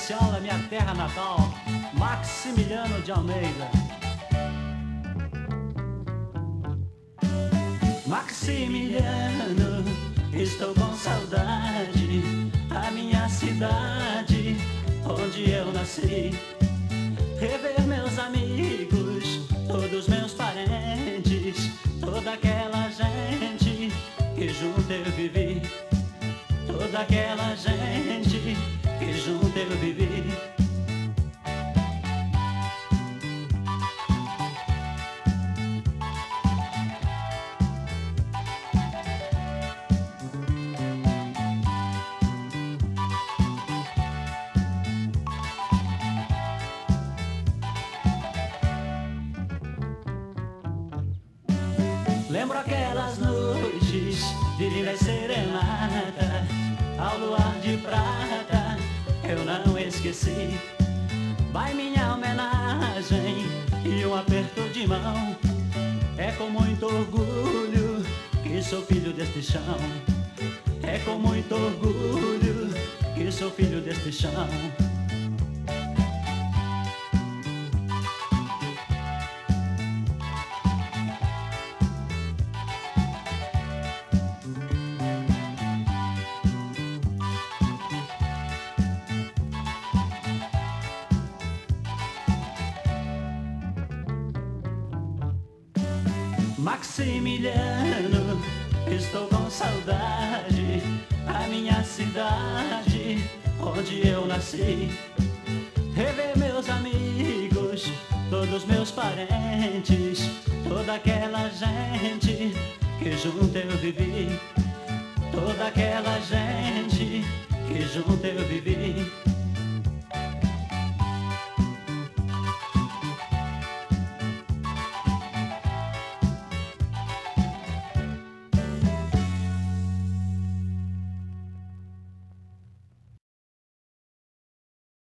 especial da minha terra natal, Maximiliano de Almeida. Maximiliano, estou com saudade, a minha cidade, onde eu nasci. Rever meus amigos, Lembro aquelas noites de linda serenata Ao luar de prata eu não esqueci. Vai minha homenagem e um aperto de mão. É com muito orgulho que sou filho deste chão. É com muito orgulho que sou filho deste chão Maximiliano, estou com saudade. A minha cidade, onde eu nasci. Rever meus amigos, todos meus parentes Toda aquela gente que junto eu vivi. Toda aquela gente que junto eu